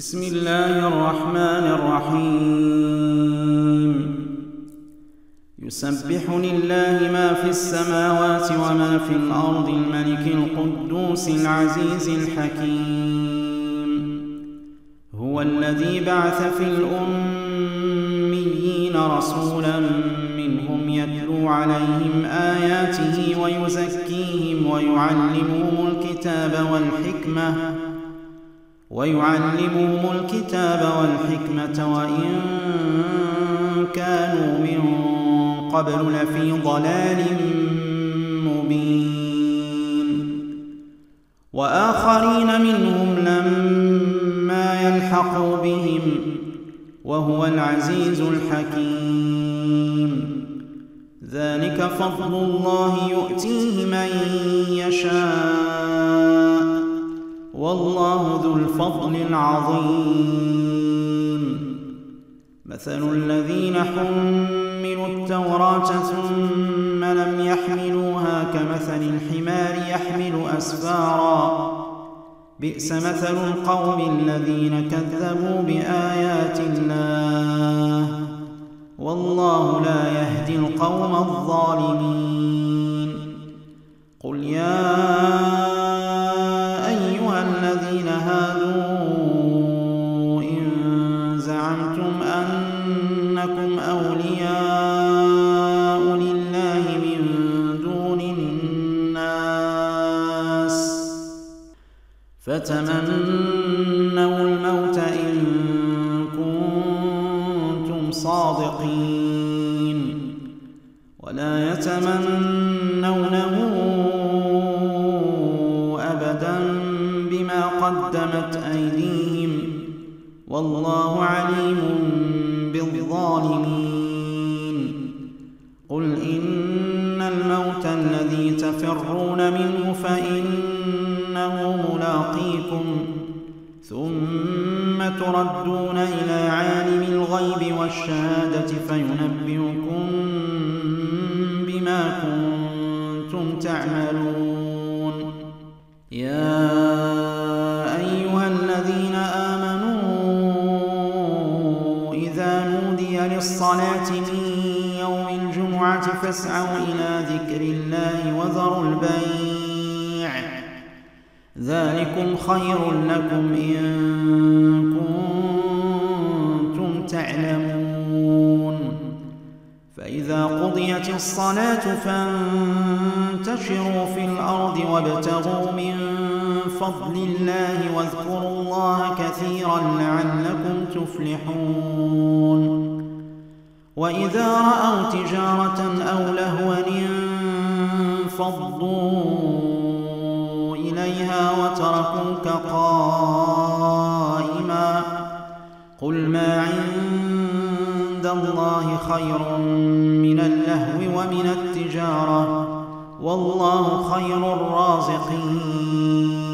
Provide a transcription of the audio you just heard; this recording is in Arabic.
بسم الله الرحمن الرحيم. يسبح لله ما في السماوات وما في الأرض الملك القدوس العزيز الحكيم. هو الذي بعث في الأميين رسولا منهم يتلو عليهم آياته ويزكيهم ويعلمهم الكتاب والحكمة. ويعلمهم الكتاب والحكمة وإن كانوا من قبل لفي ضلال مبين. وآخرين منهم لما يلحقوا بهم وهو العزيز الحكيم. ذلك فضل الله يؤتيه من يشاء. والله ذو الفضل العظيم. مثل الذين حملوا التوراة ثم لم يحملوها كمثل الحمار يحمل أسفارا. بئس مثل القوم الذين كذبوا بآيات الله. والله لا يهدي القوم الظالمين. فتمنوا الموت إن كنتم صادقين ولا يتمنونه قدمت أيديهم والله عليم بالظالمين تردون إلى عالم الغيب والشهادة فينبئكم بما كنتم تعملون. يا للصلاة من يوم الجمعة فاسعوا إلى ذكر الله وذروا البيع. ذلكم خير لكم إن تعلمون فإذا قضيت الصلاة فانتشروا في الأرض وابتغوا من فضل الله واذكروا الله كثيرا لعلكم تفلحون. وإذا رأوا تجارة أو لهوا انفضوا إليها وتركوك قائما خير من اللهو ومن التجارة. والله خير الرازقين.